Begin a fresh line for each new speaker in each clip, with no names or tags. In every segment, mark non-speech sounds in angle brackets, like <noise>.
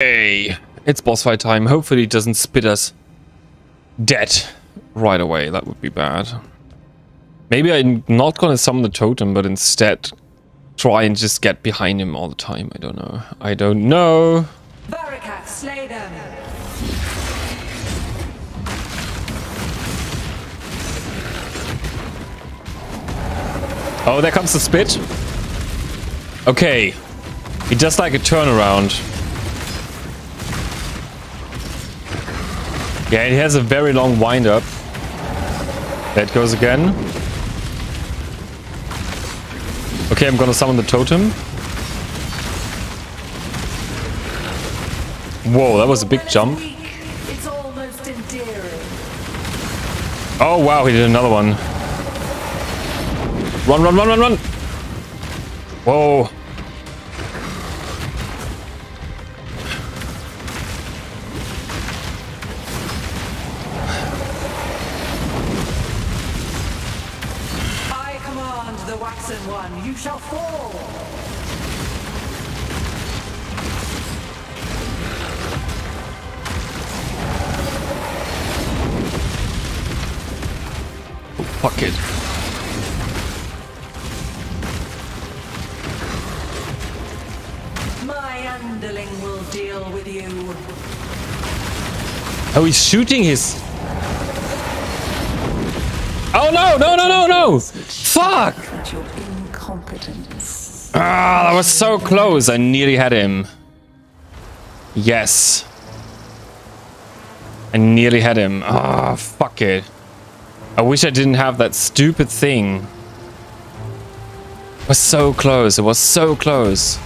Hey, it's boss fight time. Hopefully it doesn't spit us dead right away. That would be bad. Maybe I'm not gonna summon the totem, but instead try and just get behind him all the time. I don't know. I don't know.
Barakat, slay them.
Oh, there comes the spit. Okay. He does like a turnaround. Yeah, he has a very long wind-up. It goes again. Okay, I'm gonna summon the totem. Whoa, that was a big jump. Oh wow, he did another one. Run, run, run, run, run! Whoa.
Waxen one. You shall fall.
Fuck it.
My underling will deal with you.
Oh, he's shooting his... Oh no, no, no, no, no! Fuck! Ah, that was so close. I nearly had him. Yes. I nearly had him. Ah, fuck it. I wish I didn't have that stupid thing. It was so close. It was so close.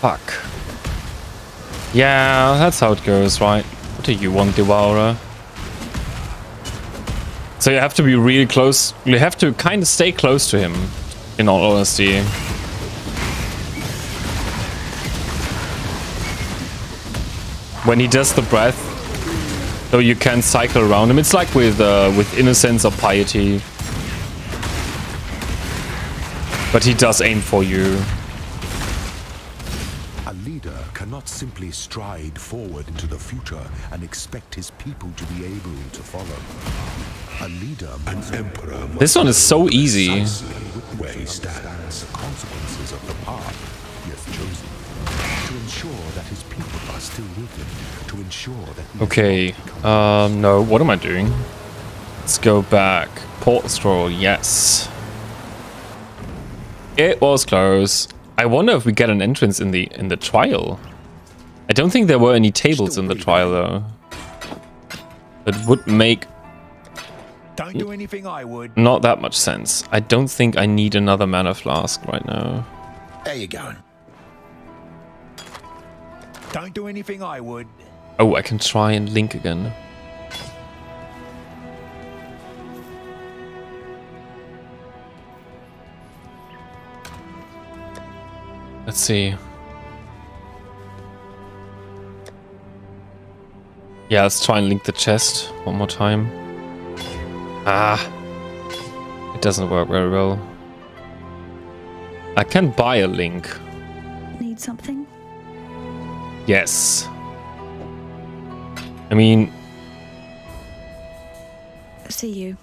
Fuck. Yeah, that's how it goes, right? What do you want, Devourer? So you have to be really close. You have to kind of stay close to him, in all honesty. When he does the breath, though you can cycle around him. It's like with uh, with innocence or piety. But he does aim for you.
A leader cannot simply stride forward into the future and expect his people to be able to follow. A leader, an emperor,
This one is so easy.
where he stands, the consequences of the path he has chosen, to ensure that his people are still with him, to ensure that
Okay, um, no, what am I doing? Let's go back. Port stroll, yes. It was close. I wonder if we get an entrance in the in the trial. I don't think there were any tables in the trial though. It would make
Don't do anything I would.
not that much sense. I don't think I need another mana flask right now.
There you go. Don't do anything I would.
Oh, I can try and link again. Let's see. Yeah, let's try and link the chest one more time. Ah. It doesn't work very well. I can buy a link.
Need something?
Yes. I mean,
See you.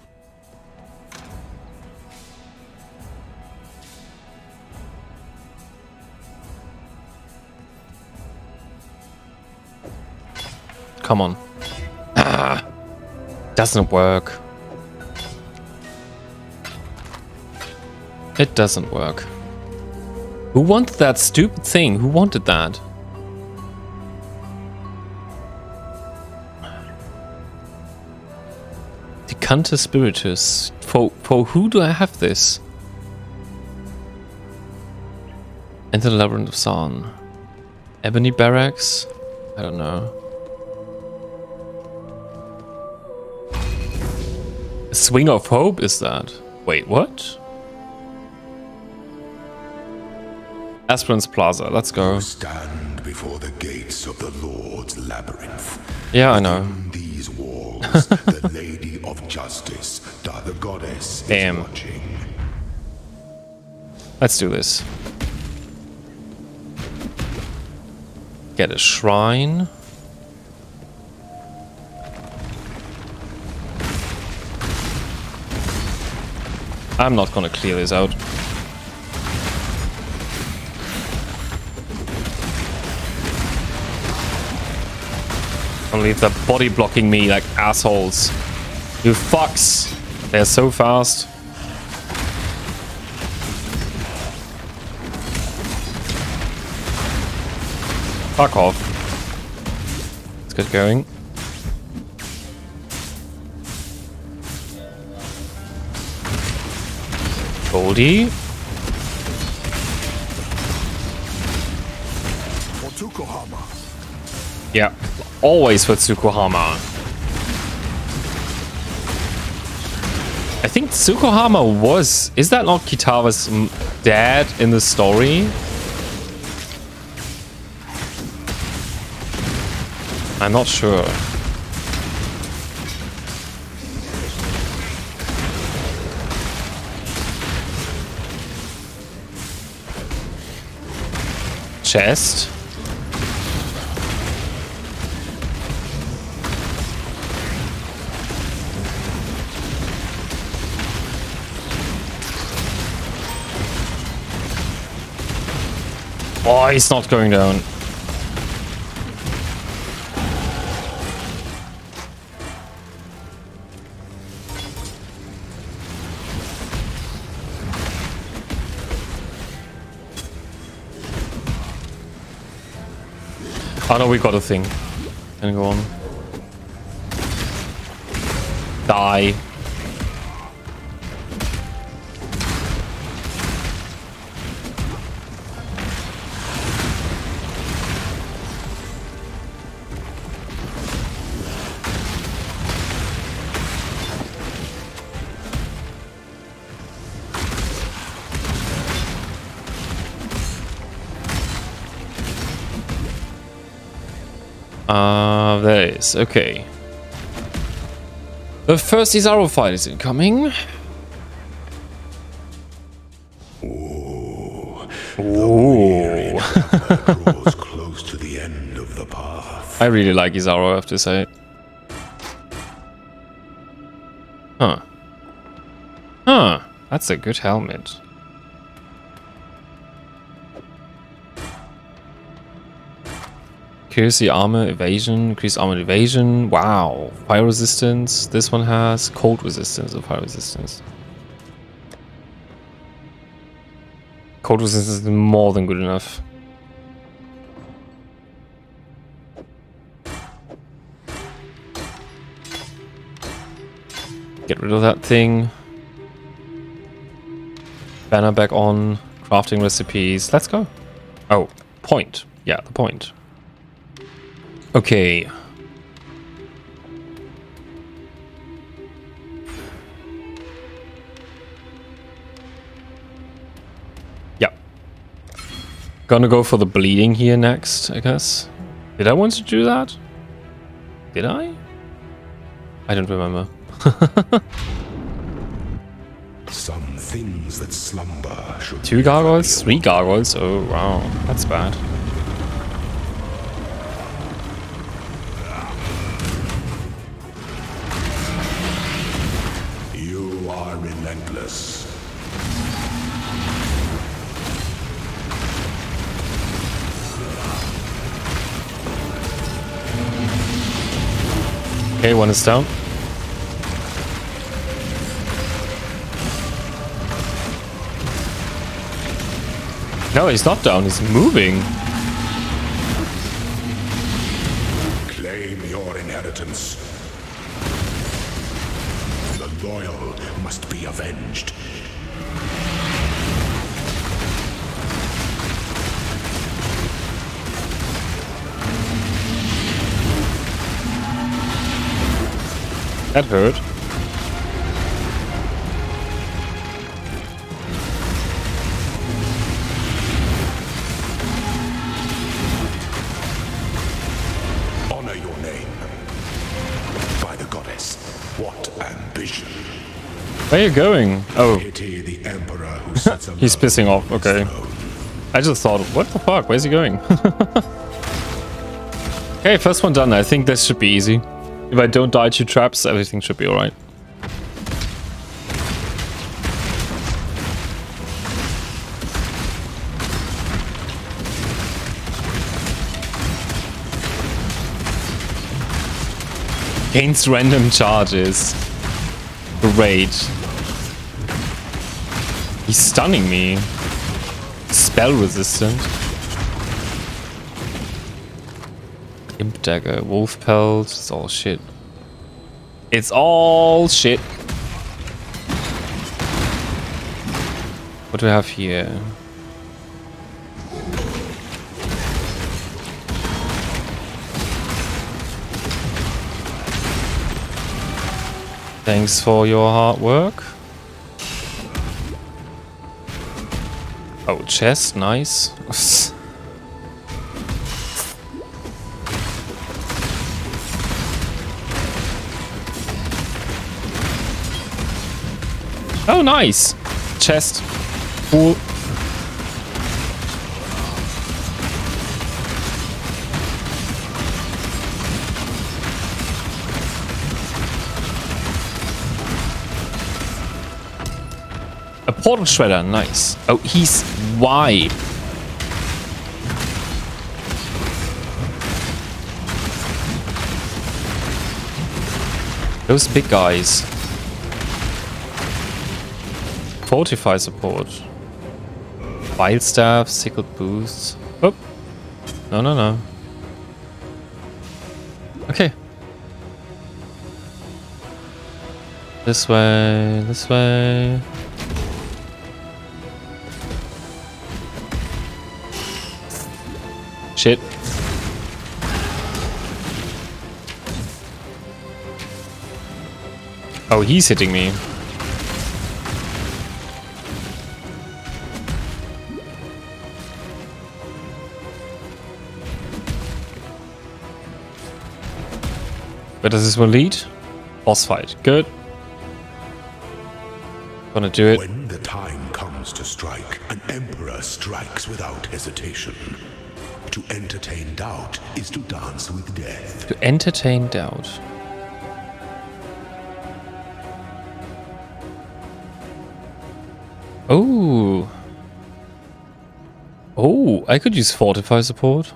Come on. Ah, doesn't work. It doesn't work. Who wanted that stupid thing? Who wanted that? Decanter Spiritus. For, for who do I have this? Enter the Labyrinth of Sarn. Ebony Barracks? I don't know. Swing of Hope is that? Wait, what? Aspirants Plaza, let's go.
Stand before the gates of the Lord's labyrinth.
Yeah, I know.
These walls the <laughs> Lady of Justice, the, goddess,
Damn.
watching.
Let's do this. Get a shrine. I'm not gonna clear this out. Don't leave that body blocking me like assholes. You fucks. They're so fast. Fuck off. Let's get going. Goldie. Yeah, always for Tukohama. I think Tukohama was... Is that not Kitava's mm, dad in the story? I'm not sure. Chest. Oh, he's not going down. Oh no, we got a thing. Can go on. Die. Uh, there is. Okay. The first Izaro fight is incoming. Ooh.
draws <laughs> close to the end of the path.
I really like Izaro, I have to say. Huh. Huh. That's a good helmet. Accuracy, armor, evasion, increased armor evasion. Wow. Fire resistance. This one has cold resistance or fire resistance. Cold resistance is more than good enough. Get rid of that thing. Banner back on. Crafting recipes. Let's go. Oh, point. Yeah, the point. Okay. Yep. Gonna go for the bleeding here next, I guess. Did I want to do that? Did I? I don't remember. <laughs>
Some things that slumber should
Two gargoyles? Three gargoyles? Oh, wow. That's bad.
Relentless.
Okay, one is down. No, he's not down. He's moving.
Must be avenged.
That hurt. Where are you going? Oh, <laughs> he's pissing off. Okay. I just thought, what the fuck? Where's he going? <laughs> okay, first one done. I think this should be easy. If I don't die to traps, everything should be alright. Against random charges. Great. He's stunning me. Spell resistant. Imp dagger, wolf pelt, it's all shit. It's all shit. What do we have here? Thanks for your hard work. Oh, chest, nice. oh, nice. Chest. Cool. Portal shredder, nice. Oh, he's wide. Those big guys. Fortify support. Wild staff, sickle boosts. Oh. No, no, no. Okay. This way, this way. Shit. Oh, he's hitting me. Where does this one lead? Boss fight. Good. Gonna do it.
When the time comes to strike, an emperor strikes without hesitation. To entertain doubt is to dance with death.
To entertain doubt. Oh. Oh, I could use fortify support.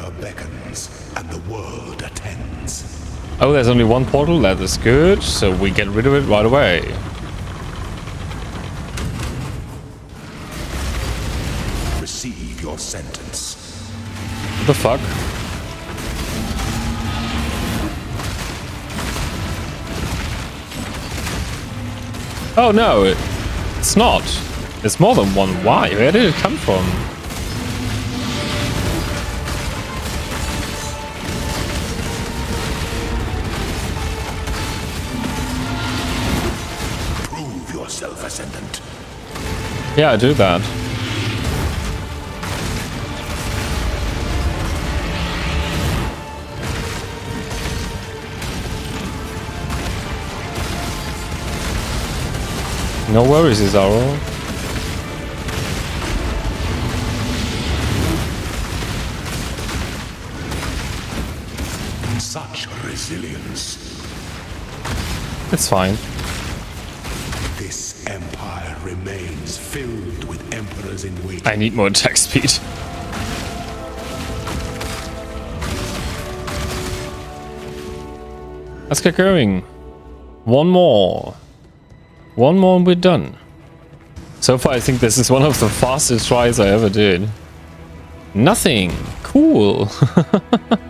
Emperor beckons, and the world attends.
Oh, there's only one portal. That is good. So we get rid of it right away.
Receive your sentence.
What the fuck? Oh no, it's not. It's more than one. Why? Where did it come from? Yeah, I do that. No worries, Izaro.
Such resilience.
It's fine.
This empire remains filled with emperors in waiting.
I need more attack speed. Let's get going. One more. One more and we're done. So far, I think this is one of the fastest tries I ever did. Nothing. Cool. <laughs>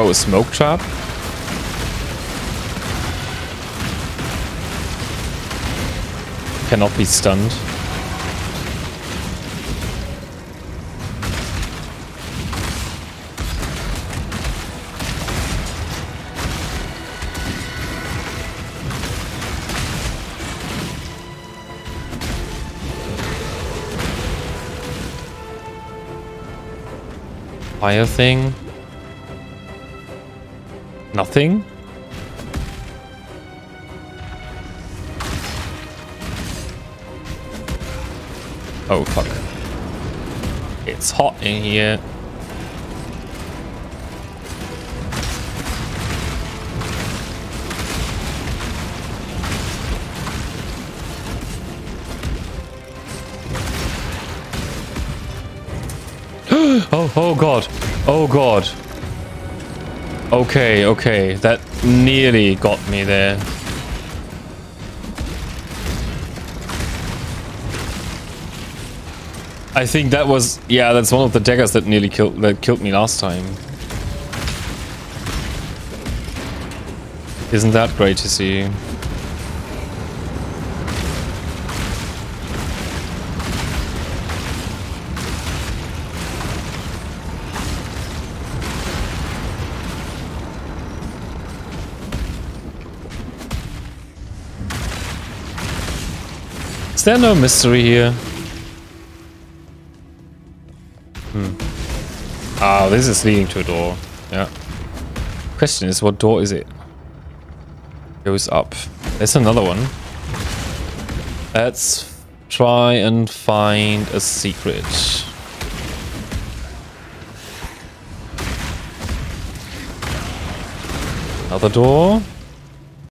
Oh, smoke chop? Cannot be stunned. Fire thing. Nothing? Oh, fuck. It's hot in here. <gasps> oh, oh god. Oh god. Okay, okay. That nearly got me there. I think that was yeah, that's one of the daggers that nearly killed that killed me last time. Isn't that great to see? There no mystery here? Hmm. Ah, this is leading to a door. Yeah. Question is, what door is it? Goes up. There's another one. Let's try and find a secret. Another door.